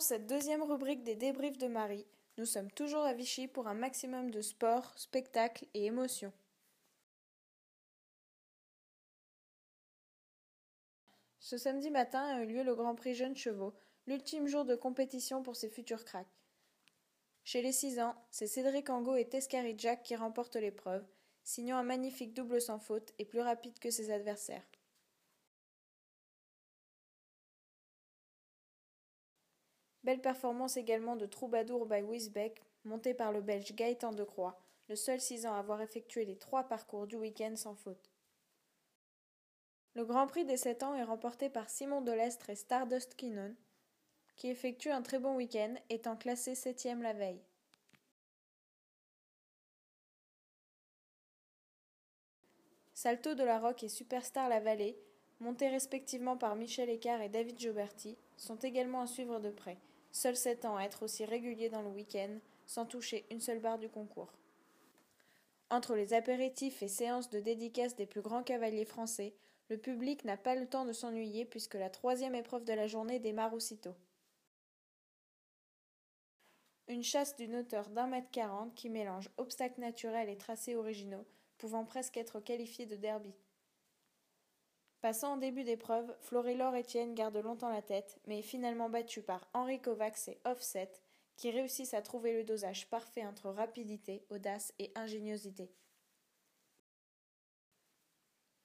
cette deuxième rubrique des débriefs de Marie. Nous sommes toujours à Vichy pour un maximum de sport, spectacle et émotion. Ce samedi matin a eu lieu le Grand Prix Jeunes Chevaux, l'ultime jour de compétition pour ses futurs cracks. Chez les 6 ans, c'est Cédric Angot et Tescari Jack qui remportent l'épreuve, signant un magnifique double sans faute et plus rapide que ses adversaires. Belle performance également de Troubadour by Wisbeck, monté par le Belge Gaëtan de Croix, le seul 6 ans à avoir effectué les trois parcours du week-end sans faute. Le Grand Prix des 7 ans est remporté par Simon Delestre et Stardust Kinnon, qui effectue un très bon week-end, étant classé septième la veille. Salto de la Roque et Superstar la Vallée, montés respectivement par Michel Écart et David Gioberti, sont également à suivre de près, seuls 7 ans à être aussi réguliers dans le week-end, sans toucher une seule barre du concours. Entre les apéritifs et séances de dédicaces des plus grands cavaliers français, le public n'a pas le temps de s'ennuyer puisque la troisième épreuve de la journée démarre aussitôt. Une chasse d'une hauteur d'un mètre quarante qui mélange obstacles naturels et tracés originaux, pouvant presque être qualifiés de derby. Passant en début d'épreuve, Florilor Etienne garde longtemps la tête, mais est finalement battu par Henri Kovacs et Offset, qui réussissent à trouver le dosage parfait entre rapidité, audace et ingéniosité.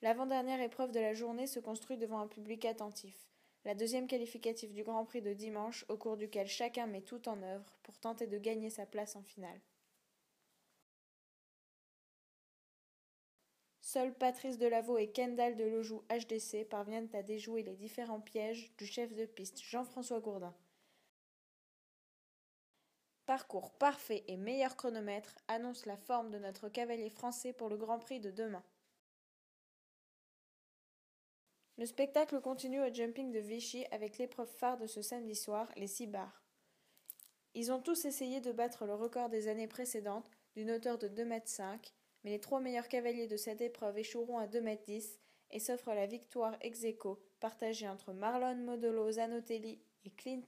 L'avant-dernière épreuve de la journée se construit devant un public attentif, la deuxième qualificative du Grand Prix de dimanche, au cours duquel chacun met tout en œuvre pour tenter de gagner sa place en finale. Seuls Patrice Delaveau et Kendall de Lejoux HDC parviennent à déjouer les différents pièges du chef de piste Jean-François Gourdin. Parcours parfait et meilleur chronomètre annonce la forme de notre cavalier français pour le Grand Prix de demain. Le spectacle continue au jumping de Vichy avec l'épreuve phare de ce samedi soir, les six bars. Ils ont tous essayé de battre le record des années précédentes, d'une hauteur de 2 mètres 5, mais les trois meilleurs cavaliers de cette épreuve échoueront à 2 mètres 10 et s'offrent la victoire ex aequo, partagée entre Marlon Modolo Zanotelli et Clint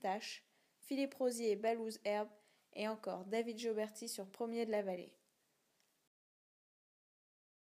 Philippe Rosier et Balouz Herbe, et encore David Gioberti sur premier de la vallée.